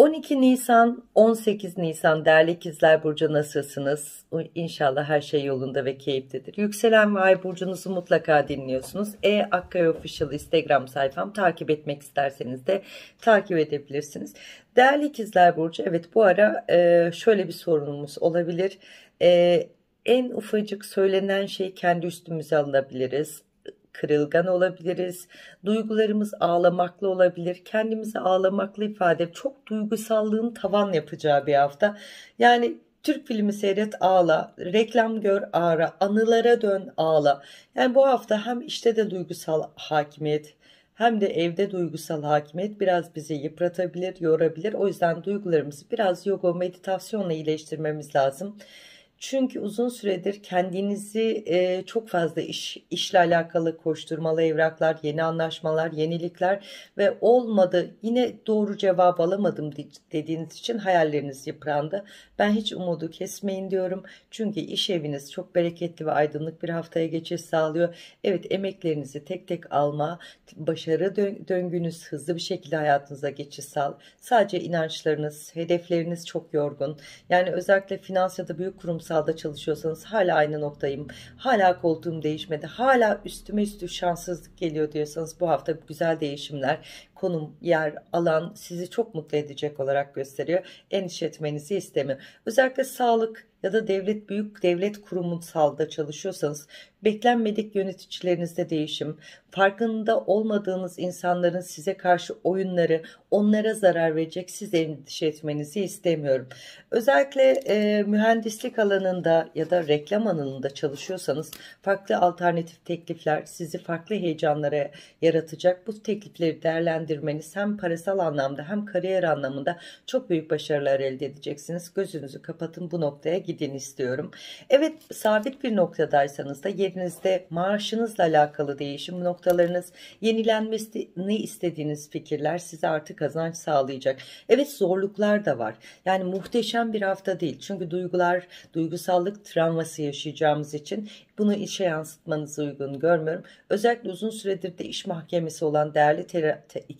12 Nisan 18 Nisan değerli ikizler burcu nasılsınız? İnşallah her şey yolunda ve keyiflidir. Yükselen ve ay burcunuzu mutlaka dinliyorsunuz. E Akkay Official Instagram sayfam takip etmek isterseniz de takip edebilirsiniz. Değerli ikizler burcu evet bu ara e, şöyle bir sorunumuz olabilir. E, en ufacık söylenen şey kendi üstümüze alınabiliriz kırılgan olabiliriz. Duygularımız ağlamaklı olabilir. Kendimizi ağlamaklı ifade çok duygusallığın tavan yapacağı bir hafta. Yani Türk filmi seyret ağla, reklam gör ağla, anılara dön ağla. Yani bu hafta hem işte de duygusal hakimiyet hem de evde duygusal hakimiyet biraz bizi yıpratabilir, yorabilir. O yüzden duygularımızı biraz yoga meditasyonla iyileştirmemiz lazım. Çünkü uzun süredir kendinizi e, çok fazla iş işle alakalı koşturmalı evraklar, yeni anlaşmalar, yenilikler ve olmadı yine doğru cevap alamadım dediğiniz için hayalleriniz yıprandı. Ben hiç umudu kesmeyin diyorum. Çünkü iş eviniz çok bereketli ve aydınlık bir haftaya geçiş sağlıyor. Evet emeklerinizi tek tek alma, başarı döngünüz hızlı bir şekilde hayatınıza geçiş sağ. Sadece inançlarınız, hedefleriniz çok yorgun. Yani özellikle finans ya da büyük kurumsal kurumsalda çalışıyorsanız hala aynı noktayım. Hala koltuğum değişmedi. Hala üstüme üstü şanssızlık geliyor diyorsanız bu hafta güzel değişimler, konum, yer, alan sizi çok mutlu edecek olarak gösteriyor. Endişe etmenizi istemiyorum. Özellikle sağlık ya da devlet büyük devlet kurumsalda çalışıyorsanız beklenmedik yöneticilerinizde değişim, farkında olmadığınız insanların size karşı oyunları onlara zarar verecek siz endişe etmenizi istemiyorum. Özellikle e, mühendislik alanında ya da reklam alanında çalışıyorsanız farklı alternatif teklifler sizi farklı heyecanlara yaratacak. Bu teklifleri değerlendirmeniz hem parasal anlamda hem kariyer anlamında çok büyük başarılar elde edeceksiniz. Gözünüzü kapatın bu noktaya gidin istiyorum. Evet sabit bir noktadaysanız da yerinizde maaşınızla alakalı değişim noktalarınız yenilenmesini istediğiniz fikirler size artık kazanç sağlayacak. Evet zorluklar da var. Yani muhteşem bir hafta değil. Çünkü duygular, duygusallık travması yaşayacağımız için bunu işe yansıtmanızı uygun görmüyorum. Özellikle uzun süredir de iş mahkemesi olan değerli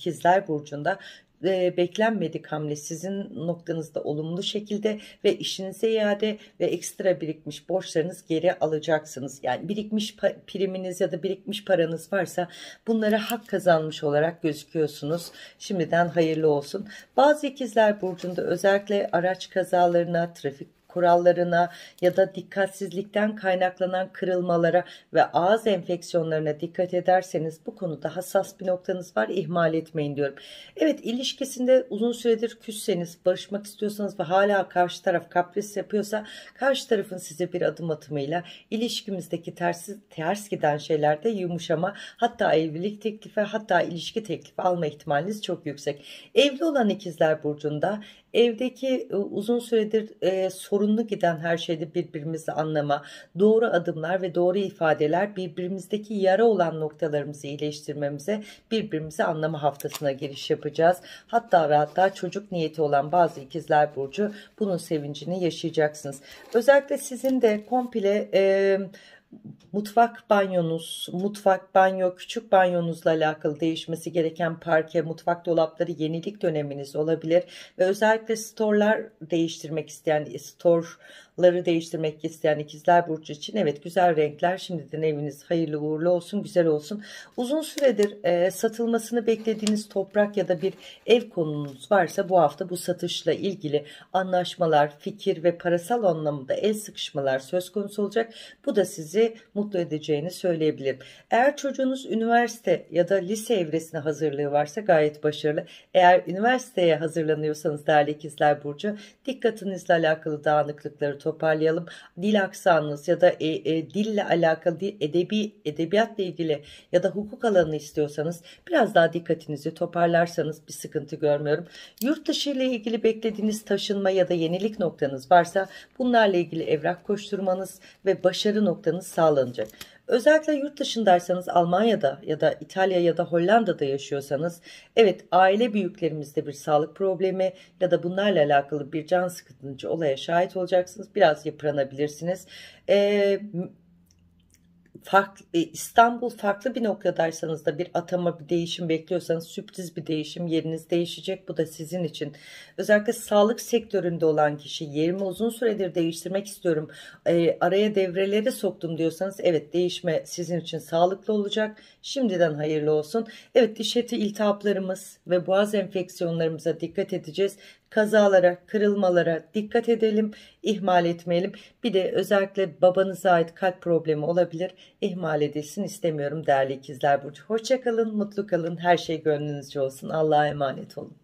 ikizler burcunda e, beklenmedik hamle sizin noktanızda olumlu şekilde ve işinize iade ve ekstra birikmiş borçlarınız geri alacaksınız. Yani birikmiş priminiz ya da birikmiş paranız varsa bunlara hak kazanmış olarak gözüküyorsunuz. Şimdiden hayırlı olsun. Bazı ikizler burcunda özellikle araç kazalarına, trafik kurallarına ya da dikkatsizlikten kaynaklanan kırılmalara ve ağız enfeksiyonlarına dikkat ederseniz bu konuda hassas bir noktanız var ihmal etmeyin diyorum. Evet ilişkisinde uzun süredir küsseniz barışmak istiyorsanız ve hala karşı taraf kapris yapıyorsa karşı tarafın size bir adım atımıyla ilişkimizdeki tersi, ters giden şeylerde yumuşama hatta evlilik teklifi hatta ilişki teklifi alma ihtimaliniz çok yüksek. Evli olan ikizler burcunda evdeki e, uzun süredir e, sorunlu giden her şeyde birbirimizi anlama, doğru adımlar ve doğru ifadeler birbirimizdeki yara olan noktalarımızı iyileştirmemize, birbirimizi anlama haftasına giriş yapacağız. Hatta ve hatta çocuk niyeti olan bazı ikizler burcu bunun sevincini yaşayacaksınız. Özellikle sizin de komple... E, mutfak banyonuz, mutfak banyo, küçük banyonuzla alakalı değişmesi gereken parke, mutfak dolapları yenilik döneminiz olabilir ve özellikle storlar değiştirmek isteyen, store ları değiştirmek isteyen ikizler burcu için evet güzel renkler. Şimdiden eviniz hayırlı uğurlu olsun güzel olsun. Uzun süredir e, satılmasını beklediğiniz toprak ya da bir ev konunuz varsa bu hafta bu satışla ilgili anlaşmalar fikir ve parasal anlamda el sıkışmalar söz konusu olacak. Bu da sizi mutlu edeceğini söyleyebilirim eğer çocuğunuz üniversite ya da lise evresine hazırlığı varsa gayet başarılı eğer üniversiteye hazırlanıyorsanız değerli ikizler burcu dikkatinizle alakalı dağınıklıkları toparlayalım. Dil aksanınız ya da e, e, dille alakalı edebi edebiyatla ilgili ya da hukuk alanı istiyorsanız biraz daha dikkatinizi toparlarsanız bir sıkıntı görmüyorum. Yurt dışı ile ilgili beklediğiniz taşınma ya da yenilik noktanız varsa bunlarla ilgili evrak koşturmanız ve başarı noktanız sağlanacak. Özellikle yurt dışındaysanız Almanya'da ya da İtalya ya da Hollanda'da yaşıyorsanız evet aile büyüklerimizde bir sağlık problemi ya da bunlarla alakalı bir can sıkıntıcı olaya şahit olacaksınız. Biraz yıpranabilirsiniz. Ee, farklı, e, İstanbul farklı bir noktadaysanız da bir atama bir değişim bekliyorsanız sürpriz bir değişim yeriniz değişecek. Bu da sizin için. Özellikle sağlık sektöründe olan kişi yerimi uzun süredir değiştirmek istiyorum. E, araya devreleri soktum diyorsanız evet değişme sizin için sağlıklı olacak. Şimdiden hayırlı olsun. Evet diş eti iltihaplarımız ve boğaz enfeksiyonlarımıza dikkat edeceğiz kazalara, kırılmalara dikkat edelim, ihmal etmeyelim. Bir de özellikle babanıza ait kalp problemi olabilir. İhmal edilsin istemiyorum değerli ikizler burcu. Hoşçakalın, mutlu kalın, her şey gönlünüzce olsun. Allah'a emanet olun.